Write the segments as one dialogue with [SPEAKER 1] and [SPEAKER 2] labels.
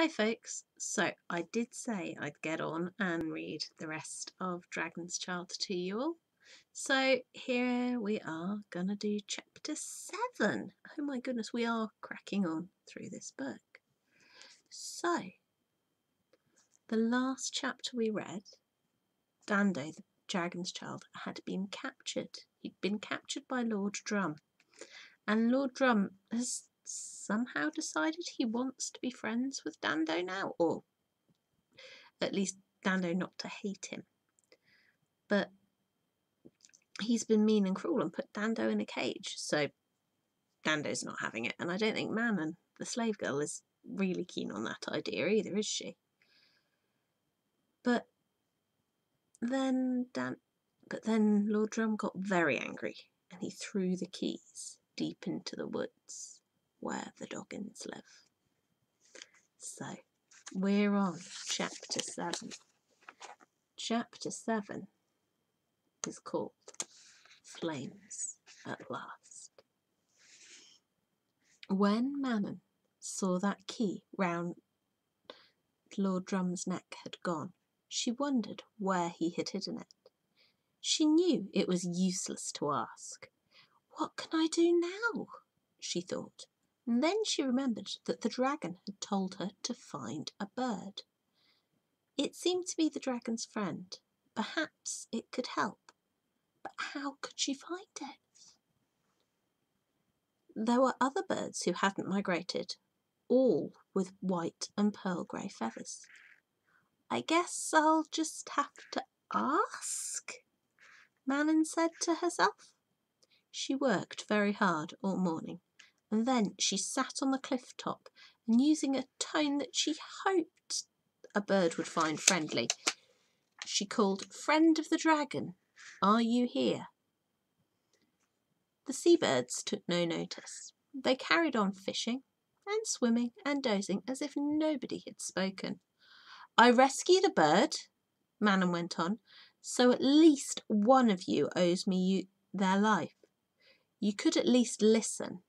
[SPEAKER 1] Hi folks, so I did say I'd get on and read the rest of Dragon's Child to you all. So here we are gonna do chapter 7. Oh my goodness, we are cracking on through this book. So, the last chapter we read, Dando, the Dragon's Child, had been captured. He'd been captured by Lord Drum. And Lord Drum has somehow decided he wants to be friends with Dando now, or at least Dando not to hate him. But he's been mean and cruel and put Dando in a cage, so Dando's not having it, and I don't think Manon, the slave girl, is really keen on that idea either, is she? But then Dan but then Lord Drum got very angry and he threw the keys deep into the woods where the Doggins live. So we're on chapter 7. Chapter 7 is called Flames at Last. When Manon saw that key round Lord Drum's neck had gone, she wondered where he had hidden it. She knew it was useless to ask. What can I do now? she thought. And then she remembered that the dragon had told her to find a bird. It seemed to be the dragon's friend. Perhaps it could help. But how could she find it? There were other birds who hadn't migrated, all with white and pearl grey feathers. I guess I'll just have to ask, Manon said to herself. She worked very hard all morning then she sat on the cliff top and using a tone that she hoped a bird would find friendly, she called, Friend of the dragon, are you here? The seabirds took no notice. They carried on fishing and swimming and dozing as if nobody had spoken. I rescued a bird, Manon went on, so at least one of you owes me you their life. You could at least listen.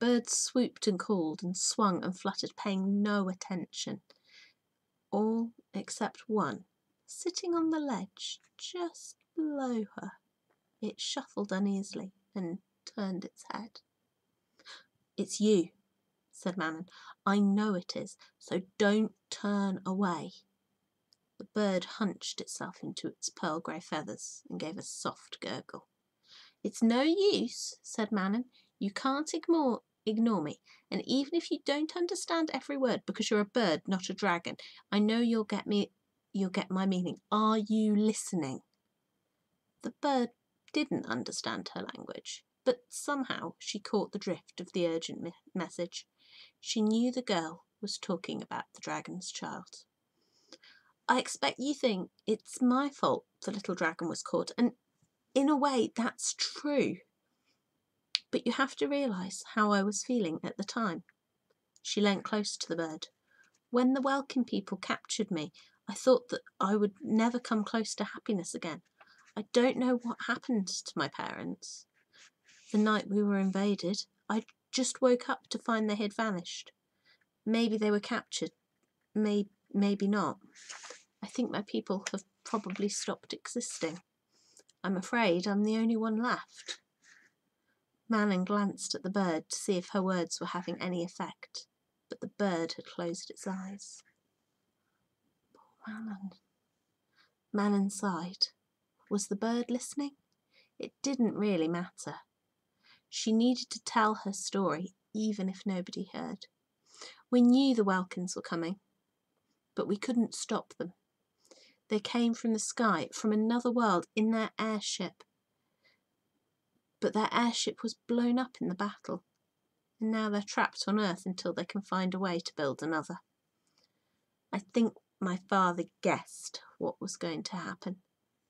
[SPEAKER 1] Birds swooped and called and swung and fluttered, paying no attention. All except one, sitting on the ledge just below her. It shuffled uneasily and turned its head. It's you, said Manon. I know it is, so don't turn away. The bird hunched itself into its pearl grey feathers and gave a soft gurgle. It's no use, said Manon. You can't ignore ignore me. And even if you don't understand every word because you're a bird, not a dragon, I know you'll get me you'll get my meaning. Are you listening? The bird didn't understand her language, but somehow she caught the drift of the urgent me message. She knew the girl was talking about the dragon's child. I expect you think it's my fault the little dragon was caught, and in a way that's true. But you have to realise how I was feeling at the time. She leant close to the bird. When the Welkin people captured me, I thought that I would never come close to happiness again. I don't know what happened to my parents. The night we were invaded, I just woke up to find they had vanished. Maybe they were captured. Maybe, maybe not. I think my people have probably stopped existing. I'm afraid I'm the only one left. Manon glanced at the bird to see if her words were having any effect, but the bird had closed its eyes. Poor Manon. Manon sighed. Was the bird listening? It didn't really matter. She needed to tell her story, even if nobody heard. We knew the Welkins were coming, but we couldn't stop them. They came from the sky, from another world, in their airship, but their airship was blown up in the battle, and now they're trapped on Earth until they can find a way to build another. I think my father guessed what was going to happen.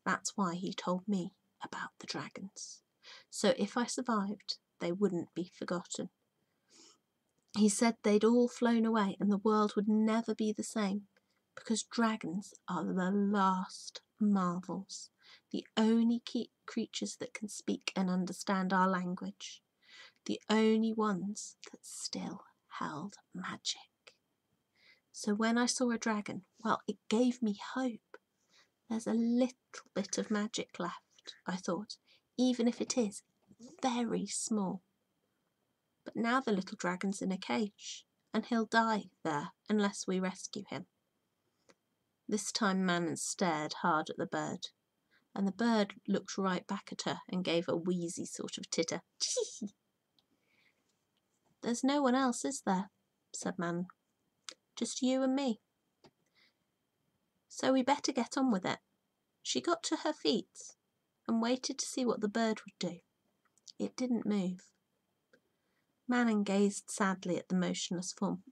[SPEAKER 1] That's why he told me about the dragons. So if I survived, they wouldn't be forgotten. He said they'd all flown away and the world would never be the same because dragons are the last marvels the only creatures that can speak and understand our language, the only ones that still held magic. So when I saw a dragon, well, it gave me hope. There's a little bit of magic left, I thought, even if it is very small. But now the little dragon's in a cage, and he'll die there unless we rescue him. This time Manon stared hard at the bird, and the bird looked right back at her and gave a wheezy sort of titter. There's no one else, is there? said Manon. Just you and me. So we better get on with it. She got to her feet and waited to see what the bird would do. It didn't move. Manon gazed sadly at the motionless form.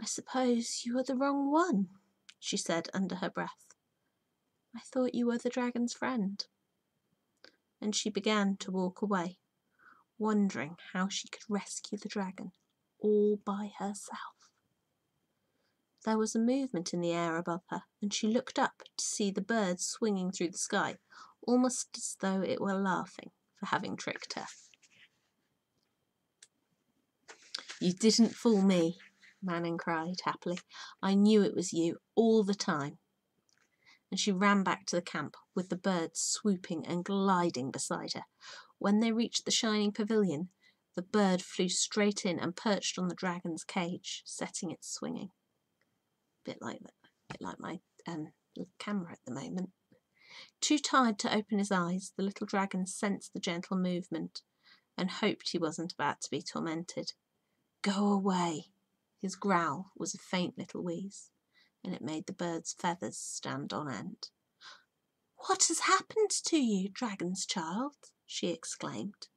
[SPEAKER 1] I suppose you are the wrong one, she said under her breath. I thought you were the dragon's friend. And she began to walk away, wondering how she could rescue the dragon all by herself. There was a movement in the air above her, and she looked up to see the bird swinging through the sky, almost as though it were laughing for having tricked her. You didn't fool me, Manon cried happily. I knew it was you all the time. And she ran back to the camp with the bird swooping and gliding beside her. When they reached the shining pavilion, the bird flew straight in and perched on the dragon's cage, setting it swinging. Bit like that, bit like my um, camera at the moment. Too tired to open his eyes, the little dragon sensed the gentle movement and hoped he wasn't about to be tormented. Go away! His growl was a faint little wheeze, and it made the bird's feathers stand on end. What has happened to you, dragon's child? she exclaimed.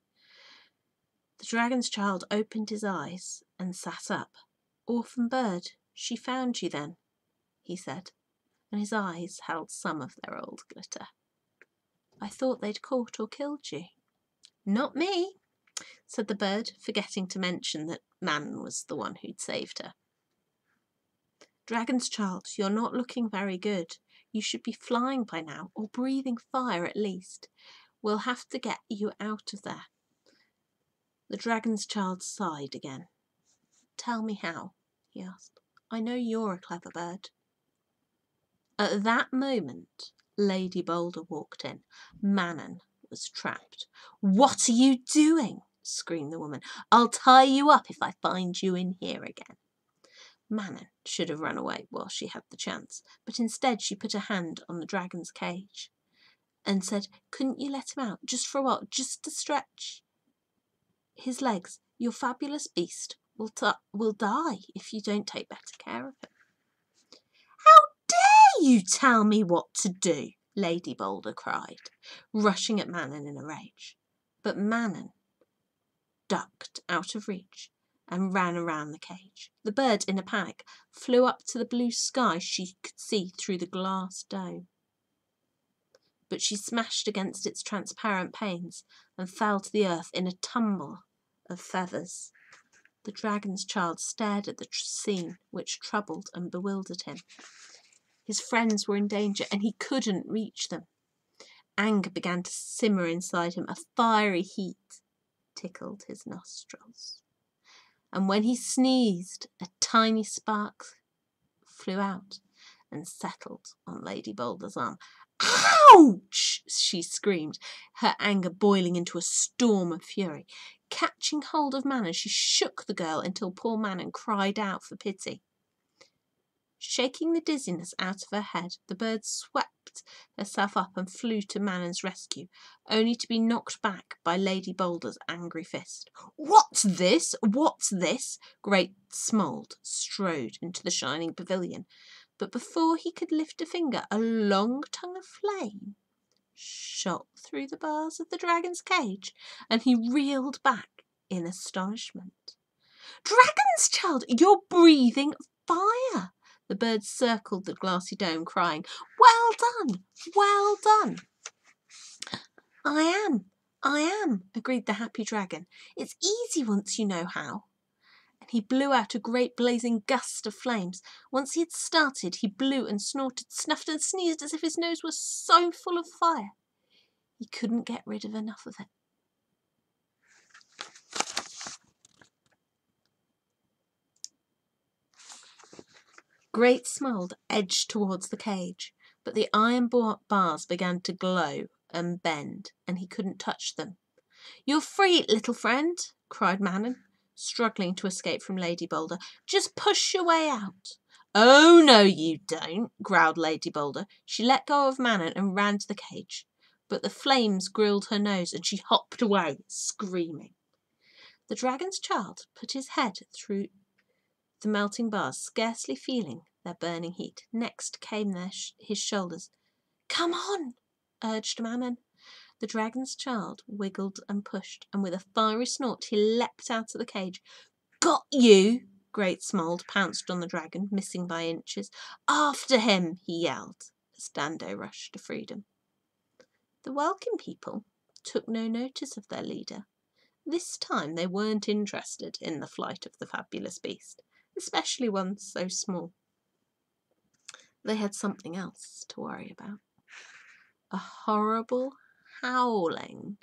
[SPEAKER 1] The dragon's child opened his eyes and sat up. Orphan bird, she found you then, he said, and his eyes held some of their old glitter. I thought they'd caught or killed you. Not me, said the bird, forgetting to mention that Manon was the one who'd saved her. Dragon's child, you're not looking very good. You should be flying by now, or breathing fire at least. We'll have to get you out of there. The dragon's child sighed again. Tell me how, he asked. I know you're a clever bird. At that moment, Lady Boulder walked in. Manon was trapped. What are you doing? screamed the woman. I'll tie you up if I find you in here again. Manon should have run away while she had the chance, but instead she put a hand on the dragon's cage and said, Couldn't you let him out just for a while, just to stretch his legs? Your fabulous beast will, t- will die if you don't take better care of him. How dare you tell me what to do? Lady Boulder cried, rushing at Manon in a rage. But Manon ducked out of reach and ran around the cage. The bird, in a panic, flew up to the blue sky she could see through the glass dome. But she smashed against its transparent panes and fell to the earth in a tumble of feathers. The dragon's child stared at the scene, which troubled and bewildered him. His friends were in danger, and he couldn't reach them. Anger began to simmer inside him, a fiery heat tickled his nostrils. And when he sneezed, a tiny spark flew out and settled on Lady Boulder's arm. Ouch! she screamed, her anger boiling into a storm of fury. Catching hold of Manon, she shook the girl until poor Manon cried out for pity. Shaking the dizziness out of her head, the bird swept herself up and flew to Manon's rescue, only to be knocked back by Lady Boulder's angry fist. What's this? What's this? Great Smold strode into the shining pavilion, but before he could lift a finger, a long tongue of flame shot through the bars of the dragon's cage, and he reeled back in astonishment. Dragon's child, you're breathing fire! The birds circled the glassy dome, crying, Well done! Well done! I am, I am, agreed the happy dragon. It's easy once you know how. And he blew out a great blazing gust of flames. Once he had started, he blew and snorted, snuffed and sneezed as if his nose was so full of fire. He couldn't get rid of enough of it. Great Smold edged towards the cage, but the iron bars began to glow and bend, and he couldn't touch them. You're free, little friend, cried Manon, struggling to escape from Lady Boulder. Just push your way out. Oh, no, you don't, growled Lady Boulder. She let go of Manon and ran to the cage, but the flames grilled her nose and she hopped away, screaming. The dragon's child put his head through the melting bars, scarcely feeling their burning heat. Next came sh his shoulders. Come on, urged Manon. The dragon's child wiggled and pushed, and with a fiery snort he leapt out of the cage. Got you! Great Smold pounced on the dragon, missing by inches. After him! he yelled, as Dando rushed to freedom. The Welkin people took no notice of their leader. This time they weren't interested in the flight of the fabulous beast, especially one so small. They had something else to worry about. A horrible howling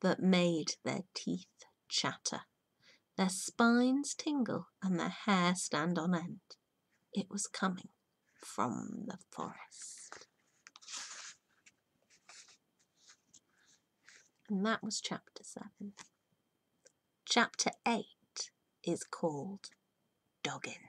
[SPEAKER 1] that made their teeth chatter, their spines tingle, and their hair stand on end. It was coming from the forest. And that was chapter 7. Chapter 8 is called Doggin.